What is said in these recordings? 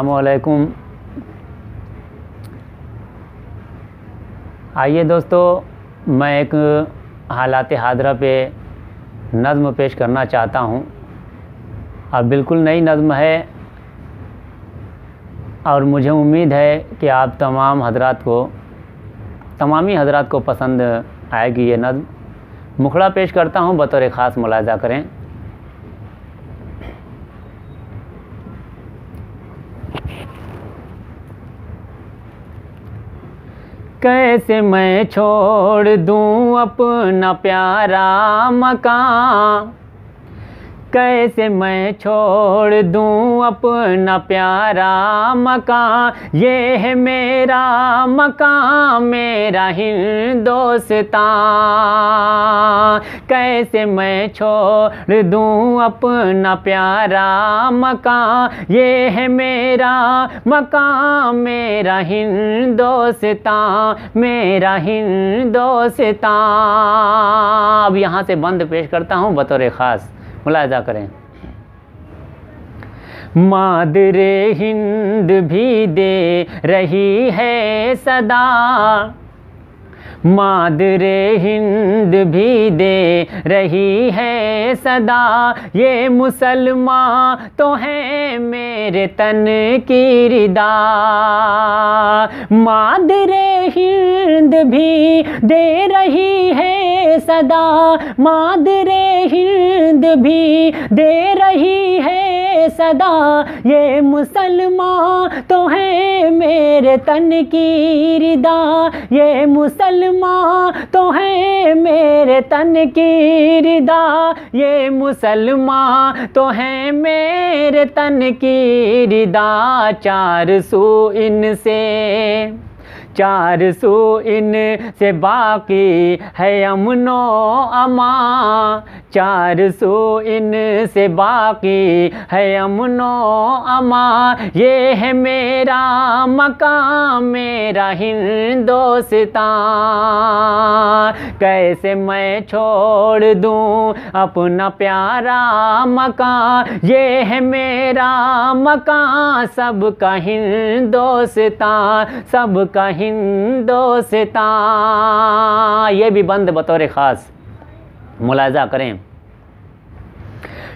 السلام علیکم۔ آئیے دوستو، میں ایک حالات حاضرہ پہ نظم پیش کرنا چاہتا ہوں۔ اور بالکل نئی نظم ہے اور مجھے امید ہے کہ آپ تمام حضرات کو، تمامی حضرات کو پسند آئے گی یہ نظم۔ مکھڑا پیش کرتا ہوں، بطور خاص ملاحظہ کریں۔ کیسے میں چھوڑ دوں اپنا پیارا مکان؟ کیسے میں چھوڑ دوں اپنا پیارا مکان؟ یہ ہے میرا مکان، میرا ہندوستان۔ کیسے میں چھوڑ دوں اپنا پیارا مکان؟ یہ ہے میرا مکان، میرا ہندوستان میرا ہندوستان۔ اب یہاں سے بند پیش کرتا ہوں، بطور خاص۔ ملاحظہ کریں۔ مادر ہند بھی دے رہی ہے صدا۔ مادر ہند بھی دے رہی ہے صدا۔ یہ مسلمان تو ہیں میرے تن کی ردا۔ مادر ہند بھی دے رہی ہے صدا۔ مادر ہند بھی دے رہی ہے صدا۔ یہ مسلمان تو ہیں میرے تن کی ردا۔ یہ مسلمان تو ہیں میرے تن کی ردا یہ مسلمان تو ہیں میرے تن کی ردا چار سو ان سے چار سو ان سے باقی ہے امن و امان۔ چار سو ان سے باقی ہے امن و امان۔ یہ ہے میرا مکان میرا ہندوستان۔ کیسے میں چھوڑ دوں اپنا پیارا مکان؟ یہ ہے میرا مکان، سب کا ہندوستان، سب کا ہندوستان۔ یہ بھی بند بطور خاص ملاحظہ کریں۔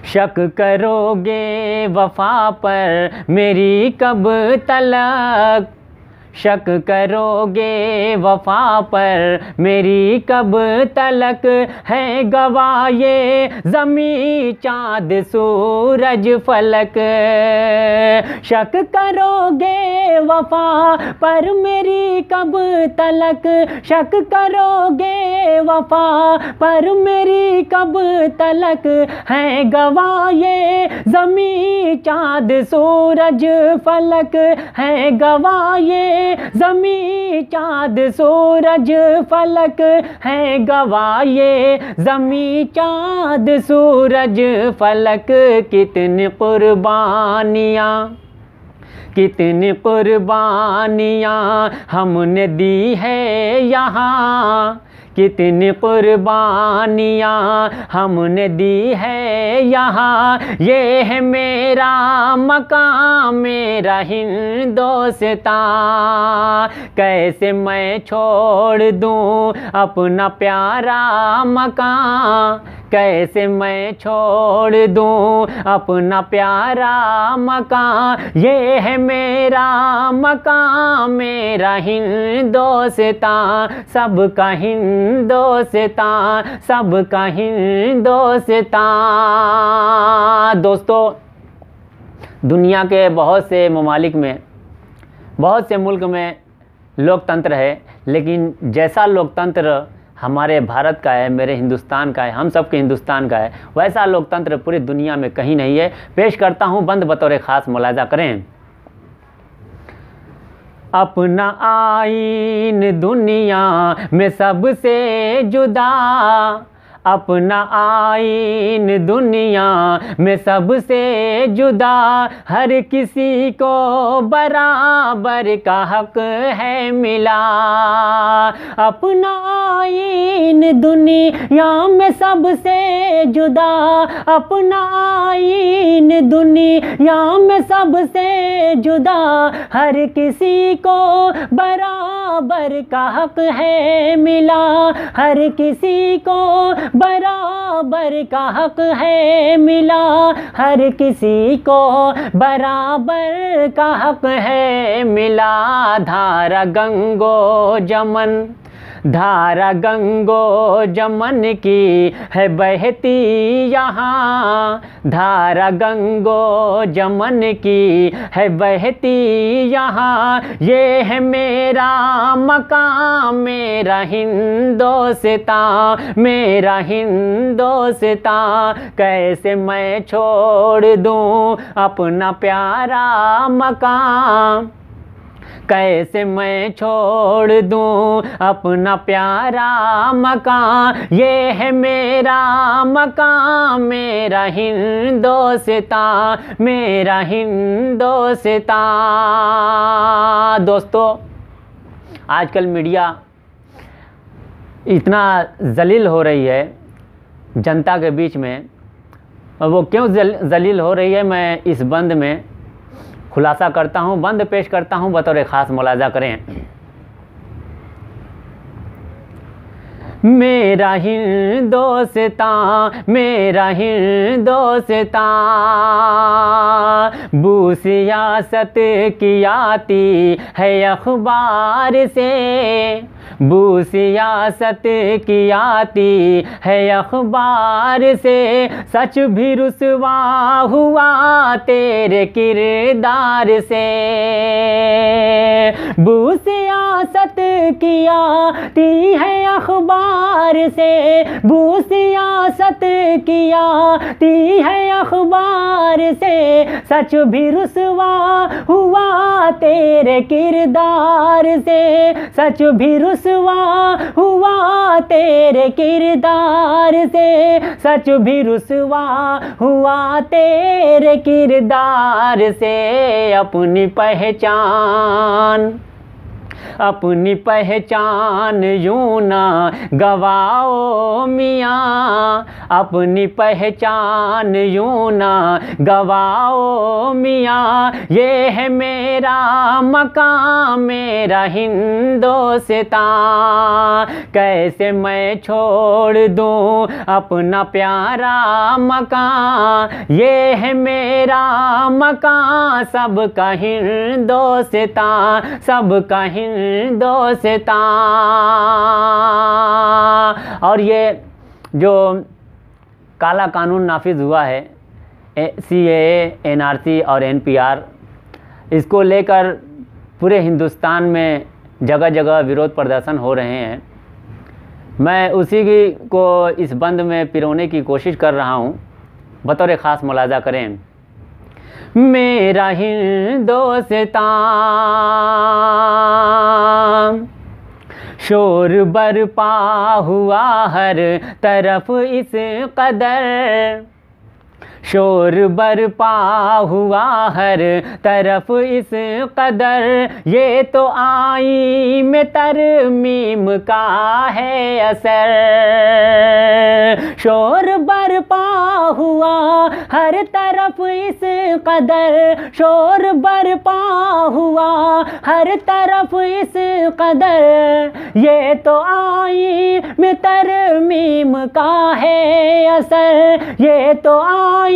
شک کرو گے وفا پر میری کب تلک شک کرو گے وفا پر میری کب تلک ہے گواہ یہ زمیں چاند، سورج، فلک۔ شک کرو گے وفا پر میری کب تلک؟ شک کرو گے وفا پر میری کب تلک ہے گواہ یہ زمیں چاند سورج فلک ہے گواہ یہ زمیں چاند سورج فلک ہے گواہ یہ زمیں چاند سورج فلک، کتنی قربانیاں کتنی قربانیاں ہم نے دی ہے یہاں۔ کتنی قربانیاں ہم نے دی ہے یہاں۔ یہ ہے میرا مکان میرا ہندوستان۔ کیسے میں چھوڑ دوں اپنا پیارا مکان کیسے میں چھوڑ دوں اپنا پیارا مکان؟ یہ ہے میرا مکان، میرا ہندوستان، سب کا ہندوستان، سب کا ہندوستان۔ دوستو، دنیا کے بہت سے ممالک میں، بہت سے ملک میں لوک تنتر ہے، لیکن جیسا لوک تنتر ہمارے بھارت کا ہے، میرے ہندوستان کا ہے، ہم سب کے ہندوستان کا ہے۔ ویسا لوکتنتر پوری دنیا میں کہیں نہیں ہے۔ پیش کرتا ہوں، بند بطور خاص ملاحظہ کریں۔ اپنا آئین دنیا میں سب سے جدا۔ اپنا آئین دنیا میں سب سے جدا، ہر کسی کو برابر کا حق ہے ملا۔ اپنا آئین دنیا میں سب سے جدا، اپنا آئین دنیا میں سب سے جدا، ہر کسی کو برابر کا حق ہے ملا۔ ہر کسی کو برابر کا حق ہے ملا ہر کسی کو برابر کا حق ہے ملا دھارا گنگو جمن دھارا گنگو جمن کی ہے بہتی یہاں دھارا گنگو جمن کی ہے بہتی یہاں یہ ہے میرا مقام میرا ہندوستان میرا ہندوستان کیسے میں چھوڑ دوں اپنا پیارا مقام کیسے میں چھوڑ دوں اپنا پیارا مکان؟ یہ ہے میرا مکان، میرا ہندوستان میرا ہندوستان۔ دوستو، آج کل میڈیا اتنا ذلیل ہو رہی ہے جنتا کے بیچ میں۔ وہ کیوں ذلیل ہو رہی ہے میں اس بند میں؟ خلاصہ کرتا ہوں، بند پیش کرتا ہوں، بطور خاص ملاحظہ کریں۔ میرا ہندوستان میرا ہندوستان، بو سیاست کی آتی ہے اخبار سے۔ بو سیاست کی آتی ہے اخبار سے، سچ بھی رسوا ہوا تیرے کردار سے۔ بو سیاست کی آتی ہے اخبار سے بو سیاست کی آتی ہے اخبار سے، سچ بھی رسوا ہوا تیرے کردار سے سچ بھی رسوا ہوا، تیرے کردار سے سچ بھی رسوا ہوا، تیرے کردار سے اپنی پہچان اپنی پہچان یوں نہ گواؤ میاں، اپنی پہچان یوں نہ گواؤ میاں، یہ ہے میرا مقام، میرا ہندوستان۔ کیسے میں چھوڑ دوں اپنا پیارا مکان یہ ہے میرا مکان سب کا ہندوستان، سب کا ہندوستان اور یہ جو کالا قانون نافذ ہوا ہے سی اے اے این آر سی اور این پی آر، اس کو لے کر پورے ہندوستان میں جگہ جگہ ورودھ پردرشن ہو رہے ہیں۔ میں اسی کی کو اس بند میں پرونے کی کوشش کر رہا ہوں۔ بطور خاص ملاحظہ کریں۔ میرا ہندوستان۔ شور برپا ہوا ہر طرف اس قدر۔ شور برپا ہوا ہر طرف اس قدر۔ یہ تو آئی میں ترمیم کا ہے اثر۔ شور برپا ہوا ہر طرف اس قدر۔ شور برپا ہوا ہر طرف اس قدر۔ یہ تو آئی میں ترمیم کا ہے اثر۔ یہ تو آئی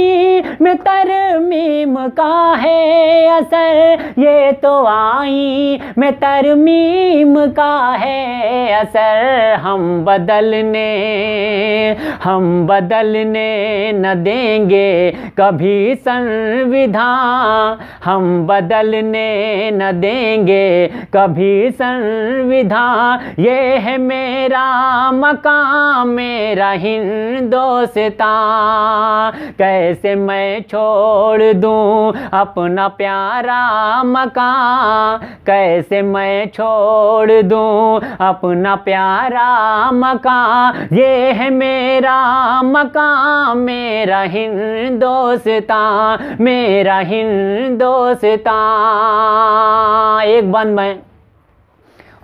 میں ترمیم کا ہے اثر، یہ تو آئی میں ترمیم کا ہے اثر۔ ہم بدلنے ہم بدلنے نہ دیں گے کبھی سنویدھان ہم بدلنے نہ دیں گے کبھی سنویدھان یہ ہے میرا مقام، میرا ہندوستان۔ کہ کیسے میں چھوڑ دوں اپنا پیارا مکان، کیسے میں چھوڑ دوں اپنا پیارا مکان؟ یہ ہے میرا مکان، میرا ہندوستان میرا ہندوستان۔ ایک بند میں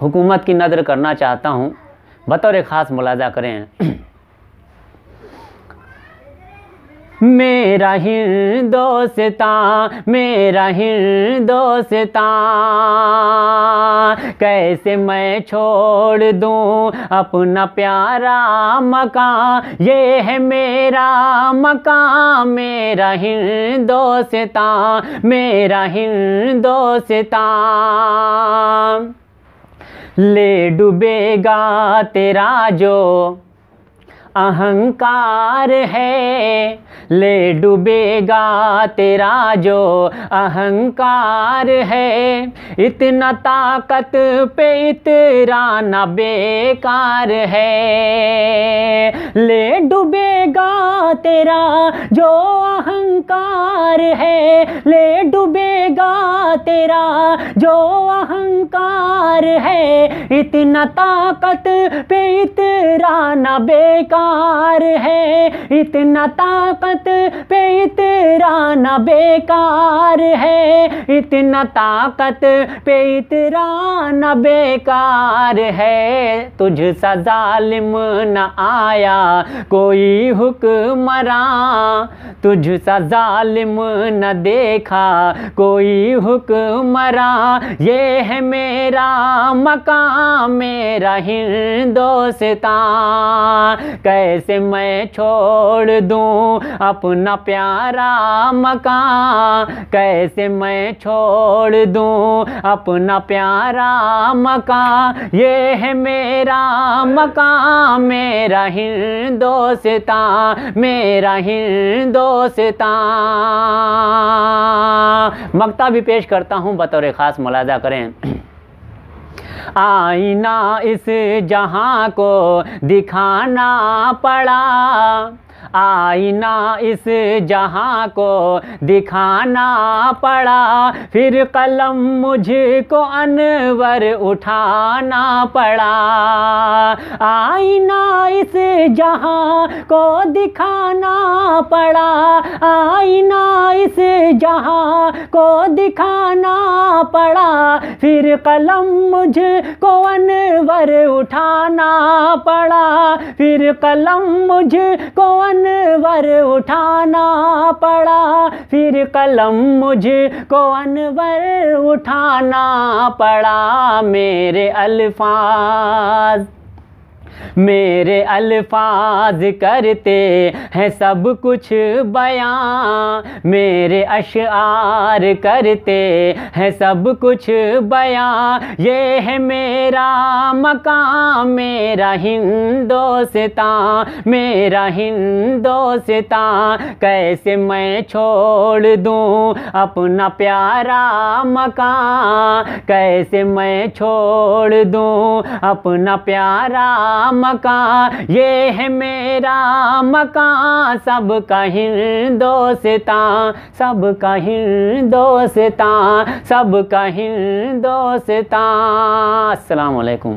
حکومت کی نظر کرنا چاہتا ہوں، بطور خاص ملاحظہ کریں۔ میرا ہندوستان میرا ہندوستان، کیسے میں چھوڑ دوں اپنا پیارا مکان؟ یہ ہے میرا مکان، میرا ہندوستان میرا ہندوستان۔ لے ڈوبے گا تیرا جو اہنکار ہے۔ لے ڈوبے گا تیرا جو اہنکار ہے۔ اتنا طاقت پہ اترانا بیکار ہے۔ لے ڈوبے گا تیرا جو اہنکار ہے۔ لے ڈوبے گا تیرا جو اہنکار ہے، اتنا طاقت پہ اترانا بیکار ہے۔ اتنا طاقت پہ اترانا بیکار ہے۔ اتنا طاقت پہ اترانا بیکار ہے۔ تجھ سا ظالم نہ آیا، کوئی حکمراں تجھ سا ظالم نہ دیکھا، کوئی حکمراں یہ ہے میرا مکان میرا ہندوستان۔ کیسے میں چھوڑ دوں اپنا پیارا مکان کیسے میں چھوڑ دوں اپنا پیارا مکان یہ ہے میرا مکان میرا ہندوستان میرا ہندوستان۔ مکتا بھی پیش کرتا ہوں، بطور خاص ملاحظہ کریں۔ آئینہ اس جہاں کو دکھانا پڑا۔ آئینہ اس جہاں کو دکھانا پڑا، پھر قلم مجھ کو انور اٹھانا پڑا۔ آئینہ اس جہاں کو دکھانا پڑا۔ آئینہ اس جہاں کو دکھانا پڑا، پھر قلم مجھ کو انور اٹھانا پڑا۔ پھر قلم مجھ کو انور انور اٹھانا پڑا پھر قلم مجھ کو انور اٹھانا پڑا میرے الفاظ۔ میرے الفاظ کرتے ہیں سب کچھ بیان۔ میرے اشعار کرتے ہیں سب کچھ بیان۔ یہ ہے میرا مقام، میرا ہندوستان میرا ہندوستان۔ کیسے میں چھوڑ دوں اپنا پیارا مکان؟ کیسے میں چھوڑ دوں اپنا پیارا مکان، یہ ہے میرا مکان، سب کا ہندوستان، سب کا ہندوستان، سب کا ہندوستان۔ السلام علیکم۔